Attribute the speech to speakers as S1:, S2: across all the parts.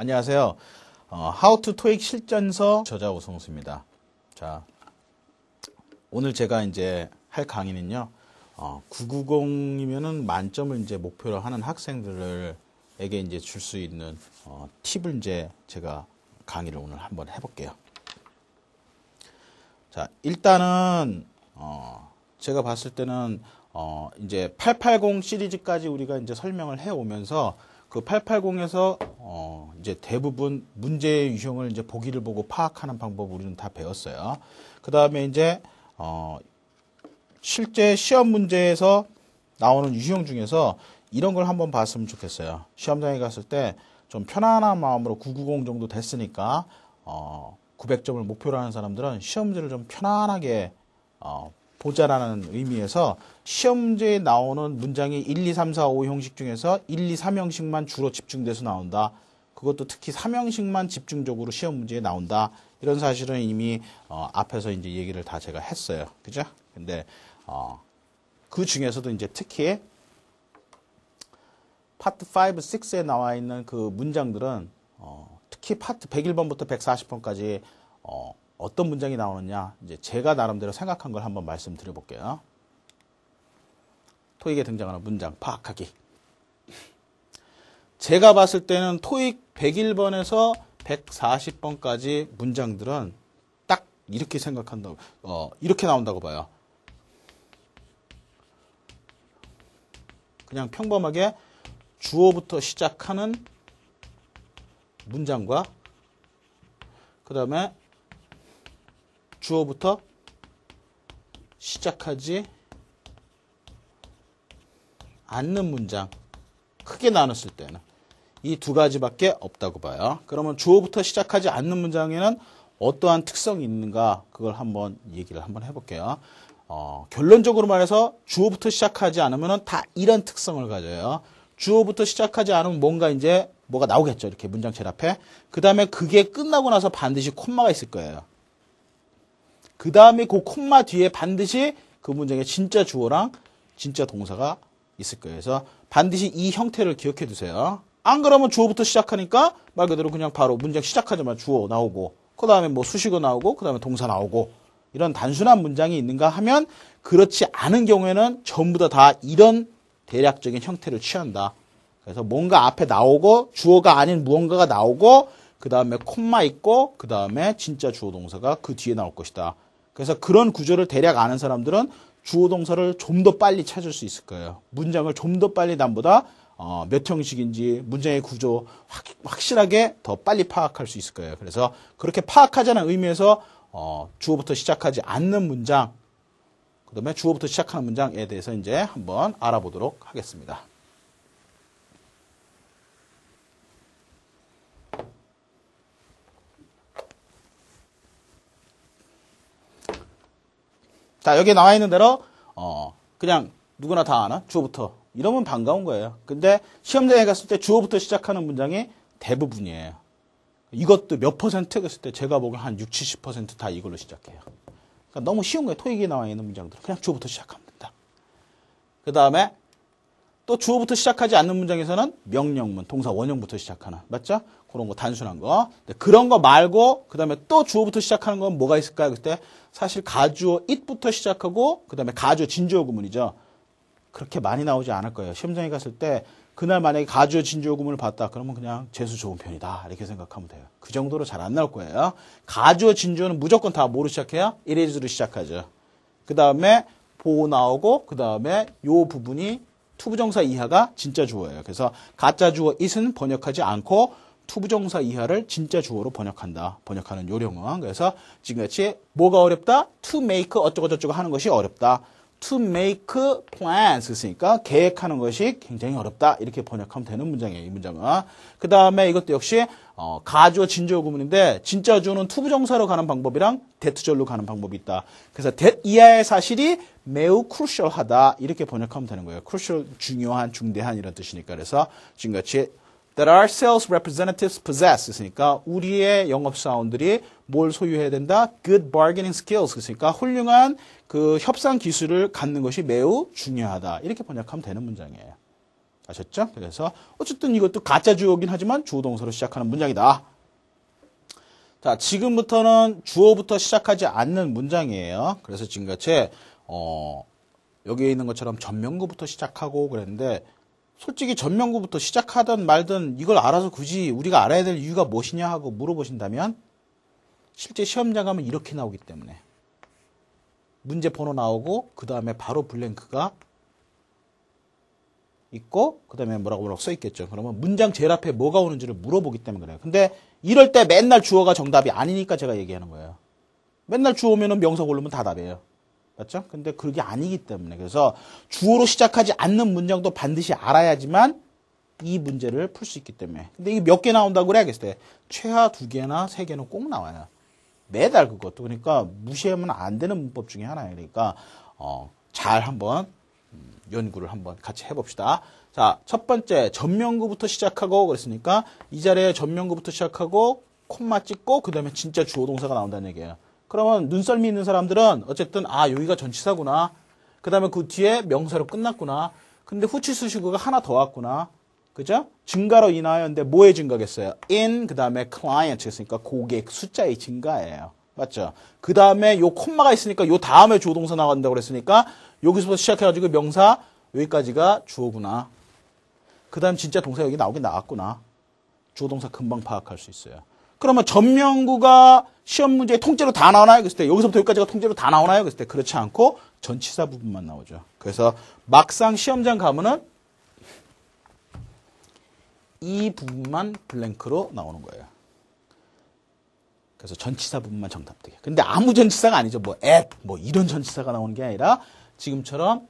S1: 안녕하세요. 어, How to TOEIC 실전서 저자 오성수입니다. 자, 오늘 제가 이제 할 강의는요. 어, 990이면은 만점을 이제 목표로 하는 학생들에게 이제 줄 수 있는 어, 팁을 이제 제가 강의를 오늘 한번 해볼게요. 자, 일단은 어, 제가 봤을 때는 어, 이제 880 시리즈까지 우리가 이제 설명을 해 오면서 그 880에서 어, 이제 대부분 문제의 유형을 이제 보기를 보고 파악하는 방법 우리는 다 배웠어요. 그 다음에 이제 어, 실제 시험 문제에서 나오는 유형 중에서 이런 걸 한번 봤으면 좋겠어요. 시험장에 갔을 때 좀 편안한 마음으로 990 정도 됐으니까 어, 900점을 목표로 하는 사람들은 시험 문제를 좀 편안하게 어, 보자라는 의미에서 시험 문제에 나오는 문장이 1, 2, 3, 4, 5 형식 중에서 1, 2, 3 형식만 주로 집중돼서 나온다. 그것도 특히 3형식만 집중적으로 시험 문제에 나온다. 이런 사실은 이미 어, 앞에서 이제 얘기를 다 제가 했어요. 그죠? 근데 어, 그 중에서도 이제 특히 파트 5, 6에 나와 있는 그 문장들은 어, 특히 파트 101번부터 140번까지 어, 어떤 문장이 나오느냐 이제 제가 나름대로 생각한 걸 한번 말씀드려 볼게요. 토익에 등장하는 문장 파악하기. 제가 봤을 때는 토익 101번에서 140번까지 문장들은 딱 이렇게 생각한다고 어, 이렇게 나온다고 봐요. 그냥 평범하게 주어부터 시작하는 문장과 그 다음에 주어부터 시작하지 않는 문장 크게 나눴을 때는 이 두 가지밖에 없다고 봐요. 그러면 주어부터 시작하지 않는 문장에는 어떠한 특성이 있는가 그걸 한번 얘기를 한번 해볼게요. 어, 결론적으로 말해서 주어부터 시작하지 않으면 다 이런 특성을 가져요. 주어부터 시작하지 않으면 뭔가 이제 뭐가 나오겠죠. 이렇게 문장 제일 앞에. 그 다음에 그게 끝나고 나서 반드시 콤마가 있을 거예요. 그 다음에 그 콤마 뒤에 반드시 그 문장에 진짜 주어랑 진짜 동사가 있을 거예요. 그래서 반드시 이 형태를 기억해 두세요. 안 그러면 주어부터 시작하니까 말 그대로 그냥 바로 문장 시작하자마자 주어 나오고 그 다음에 뭐 수식어 나오고 그 다음에 동사 나오고 이런 단순한 문장이 있는가 하면 그렇지 않은 경우에는 전부 다 다 이런 대략적인 형태를 취한다. 그래서 뭔가 앞에 나오고 주어가 아닌 무언가가 나오고 그 다음에 콤마 있고 그 다음에 진짜 주어 동사가 그 뒤에 나올 것이다. 그래서 그런 구조를 대략 아는 사람들은 주어 동사를 좀 더 빨리 찾을 수 있을 거예요. 문장을 좀 더 빨리 남보다 어, 몇 형식인지 문장의 구조 확, 실하게 더 빨리 파악할 수 있을 거예요. 그래서 그렇게 파악하자는 의미에서 어, 주어부터 시작하지 않는 문장, 그 다음에 주어부터 시작하는 문장에 대해서 이제 한번 알아보도록 하겠습니다. 자, 여기 나와 있는 대로, 어, 그냥 누구나 다 아나? 주어부터. 이러면 반가운 거예요. 근데 시험장에 갔을 때 주어부터 시작하는 문장이 대부분이에요. 이것도 몇 퍼센트 했을 때 제가 보기엔 한 60, 70%다 이걸로 시작해요. 그러니까 너무 쉬운 거예요. 토익에 나와 있는 문장들. 그냥 주어부터 시작하면 된다. 그 다음에 또 주어부터 시작하지 않는 문장에서는 명령문, 동사 원형부터 시작하는. 맞죠? 그런 거 단순한 거. 그런 거 말고 그다음에 또 주어부터 시작하는 건 뭐가 있을까요? 그때 사실 가주어 it부터 시작하고 그다음에 가주어 진주어 구문이죠. 그렇게 많이 나오지 않을 거예요. 시험장에 갔을 때 그날 만약에 가주어 진주어 구문을 봤다. 그러면 그냥 재수 좋은 편이다. 이렇게 생각하면 돼요. 그 정도로 잘 안 나올 거예요. 가주어 진주어는 무조건 다 뭐로 시작해요? 이레즈로 시작하죠. 그 다음에 보어 나오고 그 다음에 요 부분이 to부정사 이하가 진짜 주어예요. 그래서 가짜 주어 it은 번역하지 않고 to부정사 이하를 진짜 주어로 번역한다. 번역하는 요령은. 그래서 지금같이 뭐가 어렵다? to make 어쩌고저쩌고 하는 것이 어렵다. To make plans 했으니까 계획하는 것이 굉장히 어렵다. 이렇게 번역하면 되는 문장이에요. 이 문장은. 그 다음에 이것도 역시 어, 가주어 진주어 구문인데 진짜 주어는 to부정사로 가는 방법이랑 that절로 가는 방법이 있다. 그래서 that 이하의 사실이 매우 crucial하다. 이렇게 번역하면 되는 거예요. crucial 중요한 중대한 이런 뜻이니까 그래서 지금같이 that our sales representatives possess 있으니까 우리의 영업 사원들이 뭘 소유해야 된다? good bargaining skills 있으니까 훌륭한 그 협상 기술을 갖는 것이 매우 중요하다. 이렇게 번역하면 되는 문장이에요. 아셨죠? 그래서 어쨌든 이것도 가짜 주어긴 하지만 주어 동사로 시작하는 문장이다. 자, 지금부터는 주어부터 시작하지 않는 문장이에요. 그래서 지금같이 어, 여기에 있는 것처럼 전명구부터 시작하고 그랬는데 솔직히 전명구부터 시작하든 말든 이걸 알아서 굳이 우리가 알아야 될 이유가 무엇이냐 하고 물어보신다면 실제 시험장 가면 이렇게 나오기 때문에 문제 번호 나오고 그 다음에 바로 블랭크가 있고 그 다음에 뭐라고 뭐라고 써 있겠죠. 그러면 문장 제일 앞에 뭐가 오는지를 물어보기 때문에 그래요. 근데 이럴 때 맨날 주어가 정답이 아니니까 제가 얘기하는 거예요. 맨날 주어 오면은 명사 고르면 다 답이에요. 맞죠? 근데 그게 아니기 때문에 그래서 주어로 시작하지 않는 문장도 반드시 알아야지만 이 문제를 풀 수 있기 때문에. 근데 이게 몇 개 나온다고 그래야겠을 때 최하 두 개나 세 개는 꼭 나와요. 매달 그것도 그러니까 무시하면 안 되는 문법 중에 하나예요. 그러니까 어, 잘 한번 음, 연구를 한번 같이 해봅시다. 자, 첫 번째 전명구부터 시작하고 그랬으니까 이 자리에 전명구부터 시작하고 콤마 찍고 그 다음에 진짜 주어 동사가 나온다는 얘기예요. 그러면 눈썰미 있는 사람들은 어쨌든 아 여기가 전치사구나. 그 다음에 그 뒤에 명사로 끝났구나. 근데 후치 수식어가 하나 더 왔구나. 그죠? 증가로 인하여인데 뭐의 증가겠어요? in 그 다음에 client 였으니까 고객 숫자의 증가예요. 맞죠? 그 다음에 요 콤마가 있으니까 요 다음에 주어동사 나간다고 그랬으니까 여기서부터 시작해가지고 명사 여기까지가 주어구나. 그 다음 진짜 동사 여기 나오긴 나왔구나. 주어동사 금방 파악할 수 있어요. 그러면 전명구가 시험 문제에 통째로 다 나오나요? 그랬을 때 여기서부터 여기까지가 통째로 다 나오나요? 그랬을 때 그렇지 않고 전치사 부분만 나오죠. 그래서 막상 시험장 가면은 이 부분만 블랭크로 나오는 거예요. 그래서 전치사 부분만 정답되게. 근데 아무 전치사가 아니죠. 뭐 at, 뭐 이런 전치사가 나오는 게 아니라 지금처럼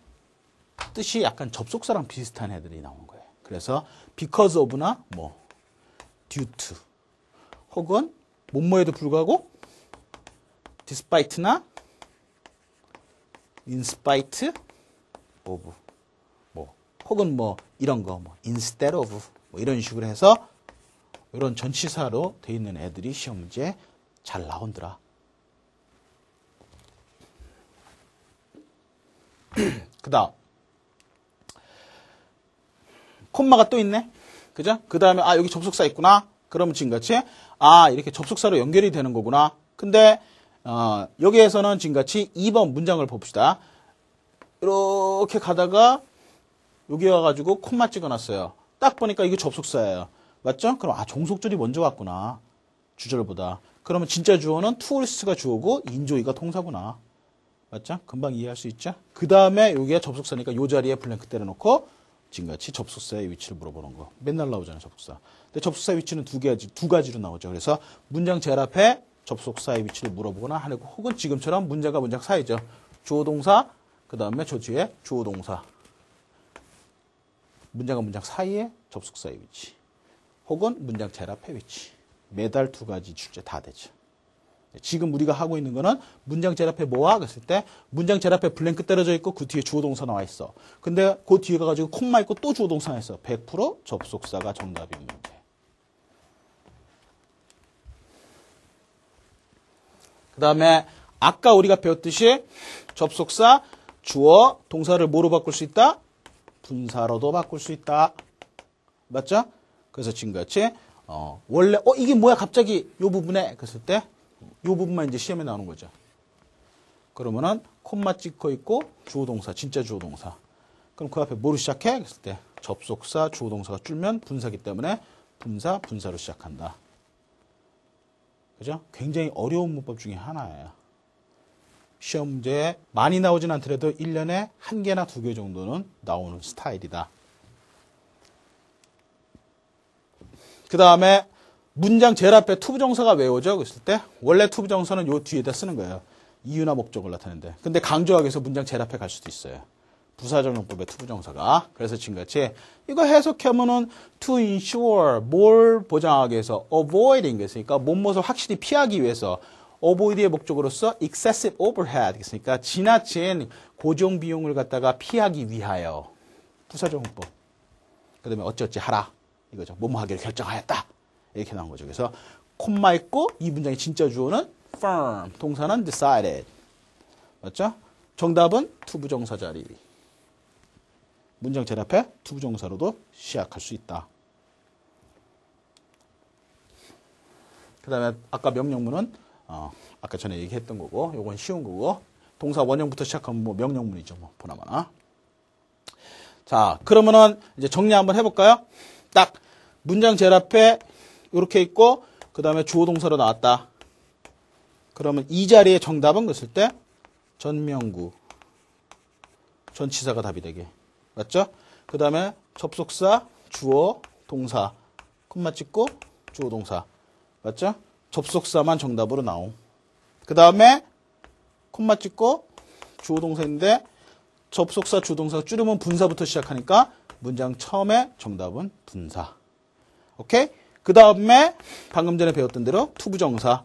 S1: 뜻이 약간 접속사랑 비슷한 애들이 나오는 거예요. 그래서 because of나 뭐 due to 혹은 뭐뭐에도 불구하고 in spite of 뭐 혹은 뭐 이런 거뭐 instead of 뭐 이런 식으로 해서 이런 전치사로 돼 있는 애들이 시험 문제에 잘 나온더라. 그 다음 콤마가 또 있네. 그죠? 그 다음에 아 여기 접속사 있구나. 그러면 지금같이 아 이렇게 접속사로 연결이 되는 거구나. 근데 어, 여기에서는 지금같이 2번 문장을 봅시다. 이렇게 가다가 여기 와가지고 콤마 찍어놨어요. 딱 보니까 이게 접속사예요. 맞죠? 그럼 아 종속절이 먼저 왔구나. 주절보다. 그러면 진짜 주어는 tourist가 주어고 enjoy가 동사구나. 맞죠? 금방 이해할 수 있죠? 그 다음에 여기가 접속사니까 이 자리에 blank 때려놓고 지금같이 접속사의 위치를 물어보는 거. 맨날 나오잖아요, 접속사. 근데 접속사 위치는 두 가지, 두 가지로 나오죠. 그래서 문장 제일 앞에 접속사의 위치를 물어보거나 하고 혹은 지금처럼 문제가 문장 사이죠. 주어 동사, 그 다음에 저 뒤에 주어 동사. 문장과 문장 사이에 접속사의 위치. 혹은 문장 제일 앞에 위치. 매달 두 가지 출제 다 되죠. 지금 우리가 하고 있는 거는 문장 제일 앞에 뭐야? 그랬을 때 문장 제일 앞에 블랭크 떨어져 있고 그 뒤에 주어 동사 나와 있어. 근데 그 뒤에 가가지고 콤마 있고 또 주어 동사 있어. 100% 접속사가 정답인 문제. 그 다음에 아까 우리가 배웠듯이 접속사, 주어, 동사를 뭐로 바꿀 수 있다? 분사로도 바꿀 수 있다. 맞죠? 그래서 지금같이 어, 원래 어 이게 뭐야 갑자기 요 부분에 그랬을 때 요 부분만 이제 시험에 나오는 거죠. 그러면은 콤마 찍고 있고 주어 동사 진짜 주어 동사. 그럼 그 앞에 뭐로 시작해? 그랬을 때 접속사 주어 동사가 줄면 분사기 때문에 분사 분사로 시작한다. 그죠? 굉장히 어려운 문법 중에 하나예요. 시험 문제에 많이 나오진 않더라도 1년에 한 개나 두 개 정도는 나오는 스타일이다. 그 다음에 문장 제일 앞에 투부정사가 왜 오죠? 그랬을 때 원래 투부정사는 요 뒤에다 쓰는 거예요. 이유나 목적을 나타내는데. 근데 강조하기 위해서 문장 제일 앞에 갈 수도 있어요. 부사적용법의 투부정사가. 그래서 지금같이 이거 해석하면은 to ensure 뭘 보장하기 위해서 avoiding 했으니까 몸못을 확실히 피하기 위해서 avoid의 목적으로서 excessive overhead 했으니까 지나친 고정 비용을 갖다가 피하기 위하여 부사적용법. 그다음에 어찌어찌 하라 이거죠. 뭐뭐 하기를 결정하였다. 이렇게 나온 거죠. 그래서 콤마 있고 이 문장의 진짜 주어는 firm, 동사는 decided. 맞죠? 정답은 투부정사 자리. 문장 제일 앞에 투부정사로도 시작할 수 있다. 그 다음에 아까 명령문은 어, 아까 전에 얘기했던 거고 요건 쉬운 거고 동사 원형부터 시작하면 뭐 명령문이죠. 뭐 보나마나. 자 그러면은 이제 정리 한번 해볼까요? 딱 문장 제일 앞에 이렇게 있고 그 다음에 주어 동사로 나왔다. 그러면 이 자리에 정답은 그랬을 때 전명구 전치사가 답이 되게 맞죠? 그 다음에 접속사 주어 동사 콤마 찍고 주어 동사 맞죠? 접속사만 정답으로 나옴. 그 다음에 콤마 찍고 주어 동사인데 접속사 주동사 줄이면 분사부터 시작하니까 문장 처음에 정답은 분사. 오케이? 그 다음에 방금 전에 배웠던 대로 투부정사.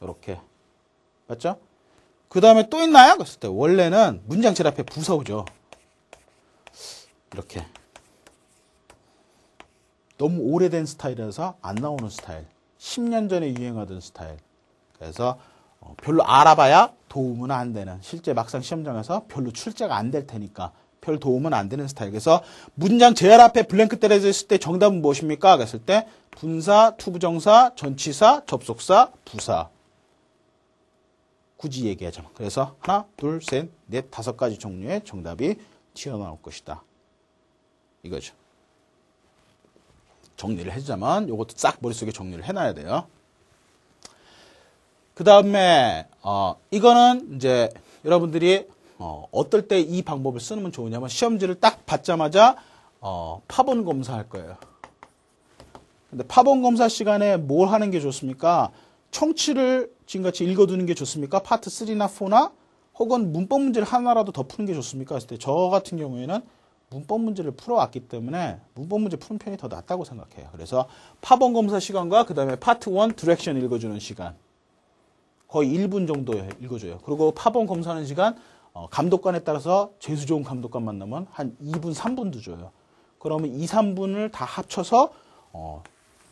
S1: 이렇게. 맞죠? 그 다음에 또 있나요? 그랬을 때 원래는 문장 제일 앞에 부사 오죠. 이렇게. 너무 오래된 스타일이라서 안 나오는 스타일. 10년 전에 유행하던 스타일. 그래서 어, 별로 알아봐야 도움은 안 되는. 실제 막상 시험장에서 별로 출제가 안 될 테니까 별 도움은 안 되는 스타일. 그래서 문장 제일 앞에 blank 때려져 있을 때 정답은 무엇입니까? 그랬을 때 분사, 투부정사, 전치사, 접속사, 부사. 굳이 얘기하자면. 그래서 하나, 둘, 셋, 넷, 다섯 가지 종류의 정답이 튀어나올 것이다. 이거죠. 정리를 해주자면 이것도 싹 머릿속에 정리를 해놔야 돼요. 그 다음에 어, 이거는 이제 여러분들이 어, 어떨 때 이 방법을 쓰면 좋으냐면 시험지를 딱 받자마자 어, 파본 검사할 거예요. 근데 파본 검사 시간에 뭘 하는 게 좋습니까? 청취를 지금같이 읽어두는 게 좋습니까? 파트 3나 4나 혹은 문법 문제를 하나라도 더 푸는 게 좋습니까? 했을 때 저 같은 경우에는 문법 문제를 풀어왔기 때문에 문법 문제 푸는 편이 더 낫다고 생각해요. 그래서 파본 검사 시간과 그 다음에 파트 1 direction 읽어주는 시간 거의 1분 정도 읽어줘요. 그리고 파본 검사하는 시간 어, 감독관에 따라서 재수 좋은 감독관 만나면 한 2분, 3분도 줘요. 그러면 2, 3분을 다 합쳐서 어,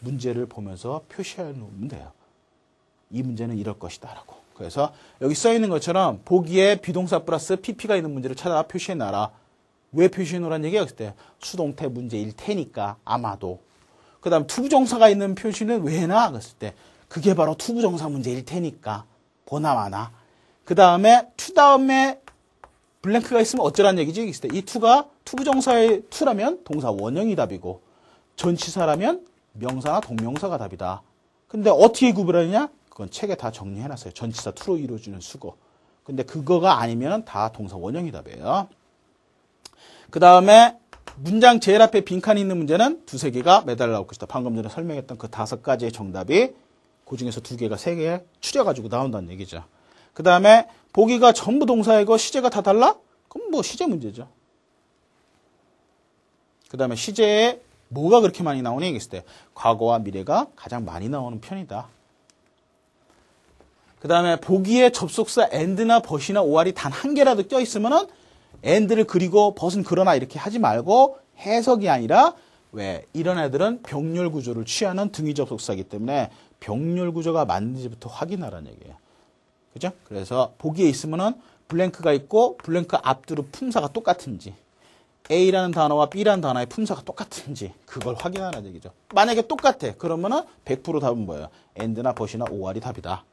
S1: 문제를 보면서 표시해 놓으면 돼요. 이 문제는 이럴 것이다 라고. 그래서 여기 써 있는 것처럼 보기에 비동사 플러스 PP가 있는 문제를 찾아 표시해 놔라. 왜 표시해 놓으란 얘기야? 그때 수동태 문제일 테니까 아마도. 그 다음 투부정사가 있는 표시는 왜 해놔? 그랬을 때 그게 바로 투부정사 문제일 테니까 보나마나. 그 다음에 to 다음에 blank가 있으면 어쩌란 얘기지? 있을 때 이 to가 투부정사의 to라면 동사 원형이 답이고 전치사라면 명사나 동명사가 답이다. 근데 어떻게 구별하느냐? 그건 책에 다 정리해놨어요. 전치사 to로 이루어지는 숙어. 근데 그거가 아니면 다 동사 원형이 답이에요. 그 다음에 문장 제일 앞에 빈칸이 있는 문제는 두세 개가 매달 나올 것이다. 방금 전에 설명했던 그 다섯 가지의 정답이 그 중에서 두 개가 세 개 추려가지고 나온다는 얘기죠. 그 다음에 보기가 전부 동사이고 시제가 다 달라? 그럼 뭐 시제 문제죠. 그 다음에 시제에 뭐가 그렇게 많이 나오니? 얘기했을 때 과거와 미래가 가장 많이 나오는 편이다. 그 다음에 보기에 접속사 and나 but이나 or이 단 한 개라도 껴있으면은 and를 그리고 but은 그러나 이렇게 하지 말고 해석이 아니라 왜 이런 애들은 병렬 구조를 취하는 등위 접속사이기 때문에 병렬 구조가 맞는지부터 확인하라는 얘기예요. 그죠? 그래서 보기에 있으면은 블랭크가 있고 블랭크 앞뒤로 품사가 똑같은지 A라는 단어와 B라는 단어의 품사가 똑같은지 그걸 확인하는 얘기죠. 만약에 똑같아. 그러면은 100% 답은 뭐예요? and나 but이나 or이 답이다.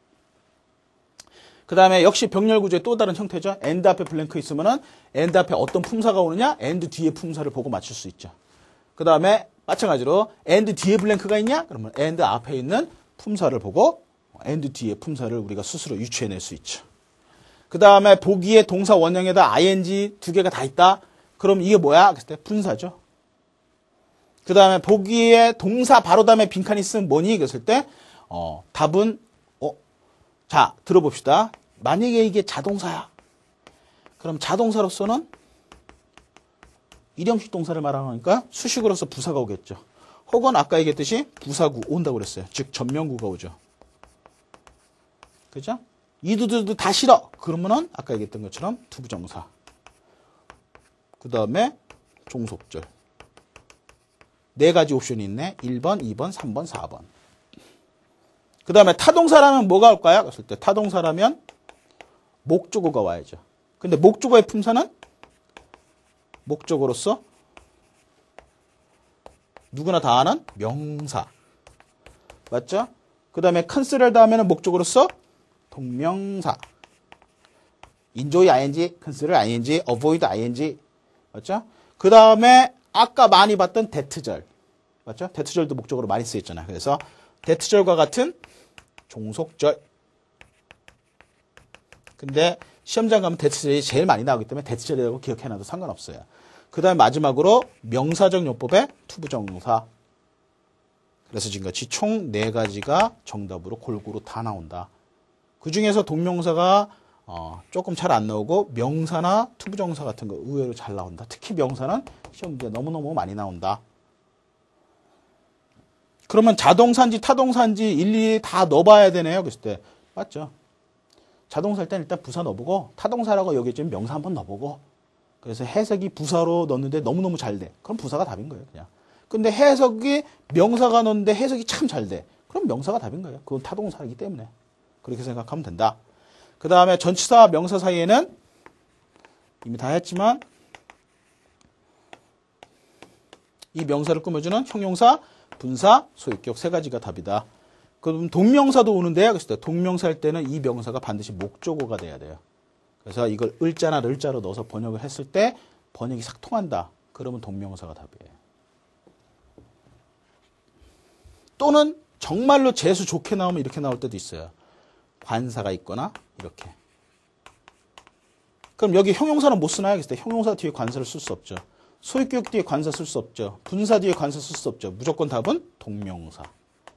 S1: 그 다음에 역시 병렬 구조의 또 다른 형태죠. and 앞에 블랭크 있으면은 and 앞에 어떤 품사가 오느냐? and 뒤에 품사를 보고 맞출 수 있죠. 그 다음에 마찬가지로 and 뒤에 블랭크가 있냐? 그러면 and 앞에 있는 품사를 보고 뒤에 품사를 우리가 스스로 유추해낼 수 있죠. 그 다음에 보기에 동사 원형에다 ing 두 개가 다 있다. 그럼 이게 뭐야? 그랬을 때 분사죠. 그 다음에 보기에 동사 바로 다음에 빈칸이 있으면 뭐니? 그랬을 때 어, 답은 어, 자 들어봅시다. 만약에 이게 자동사야. 그럼 자동사로서는 일형식 동사를 말하니까 수식어로서 부사가 오겠죠. 혹은 아까 얘기했듯이 부사구 온다고 그랬어요. 즉 전명구가 오죠. 그죠? 이두두두 다 싫어. 그러면은 아까 얘기했던 것처럼 투부정사. 그 다음에 종속절. 네 가지 옵션이 있네. 1번, 2번, 3번, 4번. 그 다음에 타동사라면 뭐가 올까요? 그랬을 때 타동사라면 목주어가 와야죠. 근데 목주어의 품사는 목적으로서 누구나 다 아는 명사. 맞죠? 그 다음에 컨시der 다음에는 목적으로서 동명사. enjoy ing, consider ing, avoid ing. 맞죠? 그 다음에 아까 많이 봤던 that절. 맞죠? that절도 목적어로 많이 쓰였잖아요. 그래서 that절과 같은 종속절. 근데 시험장 가면 that절이 제일 많이 나오기 때문에 that절이라고 기억해놔도 상관없어요. 그 다음에 마지막으로 명사적 용법의 투부정사. 그래서 지금같이 총 네 가지가 정답으로 골고루 다 나온다. 그 중에서 동명사가 어, 조금 잘 안 나오고 명사나 투부정사 같은 거 의외로 잘 나온다. 특히 명사는 시험 문제 너무너무 많이 나온다. 그러면 자동사인지 타동사인지 일일이 다 넣어봐야 되네요. 그랬을 때 맞죠? 자동사 할 때는 일단 부사 넣어보고 타동사라고 여기 지금 명사 한번 넣어보고 그래서 해석이 부사로 넣는데 너무너무 잘 돼. 그럼 부사가 답인 거예요. 그냥. 근데 해석이 명사가 넣는데 해석이 참 잘 돼. 그럼 명사가 답인 거예요. 그건 타동사이기 때문에. 그렇게 생각하면 된다. 그 다음에 전치사 명사 사이에는 이미 다 했지만 이 명사를 꾸며주는 형용사, 분사, 소유격 세 가지가 답이다. 그럼 동명사도 오는데요. 그래서 동명사 할 때는 이 명사가 반드시 목적어가 돼야 돼요. 그래서 이걸 을자나 를자로 넣어서 번역을 했을 때 번역이 싹 통한다. 그러면 동명사가 답이에요. 또는 정말로 재수 좋게 나오면 이렇게 나올 때도 있어요. 관사가 있거나 이렇게. 그럼 여기 형용사는 못 쓰나요? 형용사 뒤에 관사를 쓸 수 없죠. 소유격 뒤에 관사 쓸 수 없죠. 분사 뒤에 관사 쓸 수 없죠. 무조건 답은 동명사.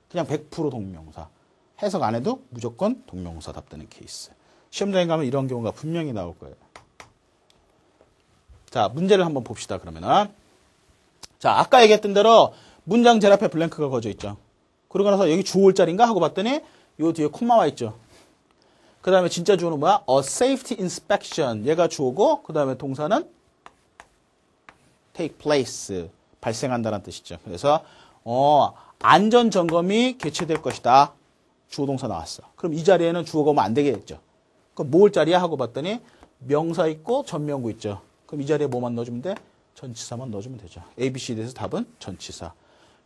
S1: 그냥 100% 동명사. 해석 안 해도 무조건 동명사 답되는 케이스. 시험장에 가면 이런 경우가 분명히 나올 거예요. 자, 문제를 한번 봅시다, 그러면은. 자, 아까 얘기했던 대로 문장 제일 앞에 블랭크가 거져 있죠. 그러고 나서 여기 주어올자리인가 하고 봤더니 요 뒤에 콤마 와 있죠. 그 다음에 진짜 주어는 뭐야? A safety inspection. 얘가 주어고, 그 다음에 동사는 take place. 발생한다는 뜻이죠. 그래서, 어, 안전 점검이 개최될 것이다. 주어 동사 나왔어. 그럼 이 자리에는 주어가 오면 안 되겠죠. 그럼 뭘 자리야? 하고 봤더니 명사 있고 전명구 있죠. 그럼 이 자리에 뭐만 넣어주면 돼? 전치사만 넣어주면 되죠. A, B, C, D에서 답은 전치사.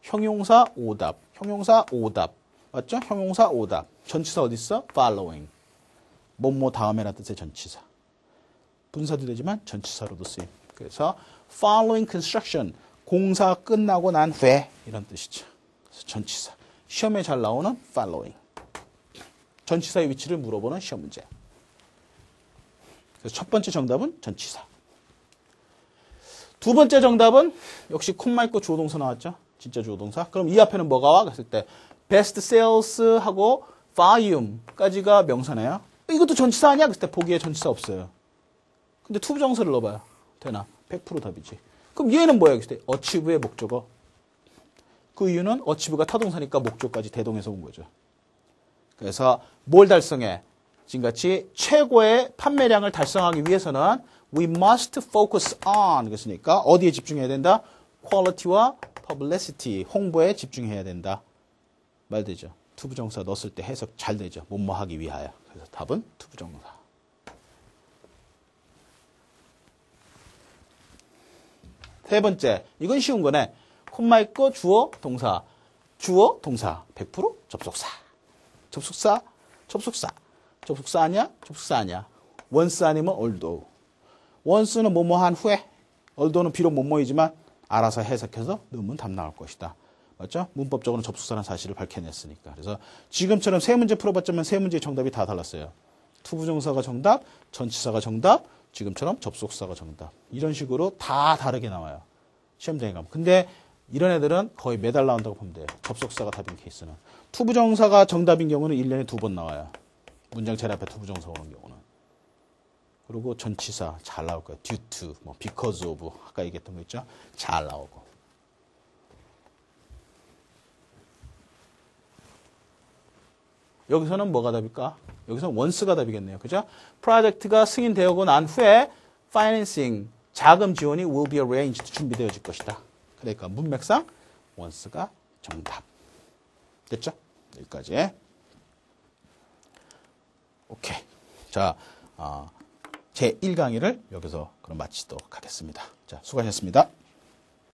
S1: 형용사 오답. 형용사 오답. 맞죠? 형용사 오답. 전치사 어디 있어? following. 뭐뭐 다음에라는 뜻의 전치사. 분사도 되지만 전치사로도 쓰임. 그래서 following construction. 공사 끝나고 난 후에 이런 뜻이죠. 그래서 전치사. 시험에 잘 나오는 following. 전치사의 위치를 물어보는 시험 문제. 그래서 첫 번째 정답은 전치사. 두 번째 정답은 역시 있고 주어동사 나왔죠. 진짜 주어동사. 그럼 이 앞에는 뭐가 와? 그랬을 때 best sales 하고 volume까지가 명사네요. 이것도 전치사 아니야? 그랬을 때 보기에 전치사 없어요. 근데 투부 정사를 넣어봐요. 되나? 100% 답이지. 그럼 얘는 뭐야? 그랬을 때 achieve의 목적어. 그 이유는 achieve가 타동사니까 목적까지 대동해서 온 거죠. 그래서 뭘 달성해? 지금같이 최고의 판매량을 달성하기 위해서는 we must focus on 그랬으니까 어디에 집중해야 된다? quality와 publicity 홍보에 집중해야 된다. 말 되죠. 투부정사 넣었을 때 해석 잘 되죠. 뭐뭐 하기 위하여. 그래서 답은 투부정사. 세 번째, 이건 쉬운 거네. 콤마 있고 주어, 동사. 주어, 동사. 100% 접속사. 접속사, 접속사. 접속사 아니야? 접속사 아니야. once 아니면 although. once는 뭐뭐 한 후에, although는 비록 뭐뭐이지만 알아서 해석해서 넣으면 답 나올 것이다. 맞죠? 문법적으로는 접속사라는 사실을 밝혀냈으니까. 그래서 지금처럼 세 문제 풀어봤자면 세 문제의 정답이 다 달랐어요. 투부정사가 정답, 전치사가 정답, 지금처럼 접속사가 정답. 이런 식으로 다 다르게 나와요. 시험장에 가면. 근데 이런 애들은 거의 매달 나온다고 보면 돼요. 접속사가 답인 케이스는. 투부정사가 정답인 경우는 1년에 두 번 나와요. 문장 제일 앞에 투부정사 오는 경우는. 그리고 전치사 잘 나올 거예요. due to, 뭐 because of 아까 얘기했던 거 있죠? 잘 나오고. 여기서는 뭐가 답일까? 여기서는 once가 답이겠네요. 그죠? 프로젝트가 승인되고 난 후에 financing, 자금 지원이 will be arranged, 준비되어질 것이다. 그러니까 문맥상 원스가 정답. 됐죠? 여기까지. 오케이. 자, 어, 제1강의를 여기서 그럼 마치도록 하겠습니다. 자, 수고하셨습니다.